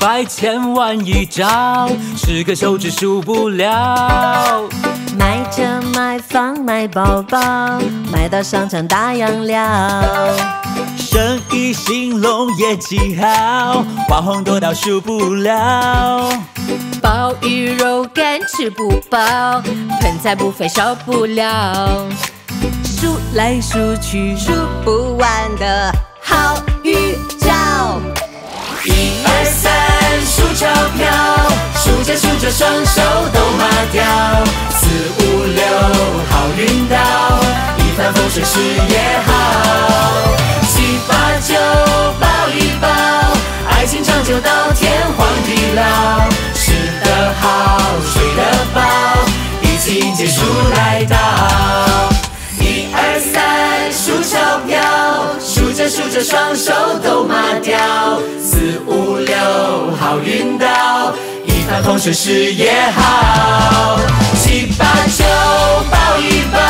百千万一兆，十个手指数不了。买车买房买包包，买到商场打烊了。生意兴隆业绩好，花红多到数不了。鲍鱼肉干吃不饱，盆菜不费少不了。数来数去数不完的双手都麻掉。四五六，好运到，一帆风顺事业好。七八九，抱一抱，爱情长久到天荒地老。吃得好，睡得饱，一起迎接数来到。一二三，数钞票，数着数着双手都麻掉。四五六，好运到，一帆风顺事业好。七八九，抱一抱，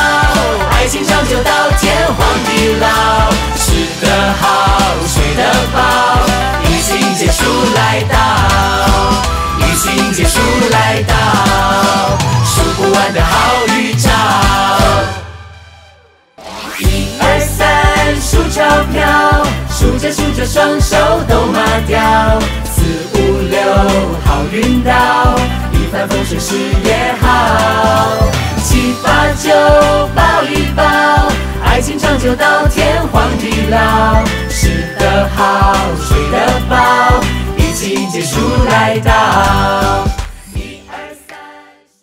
爱情长久到天荒地老。吃得好，睡得饱，一起迎接数来到，一起迎接数来到，数不完的好预兆。一二三，数钞票，数着数着双手都麻掉。四五六，好运到，一帆风顺事业好。七八九，抱一抱，爱情长久到天荒地老。吃得好，睡得饱，一起结束来到。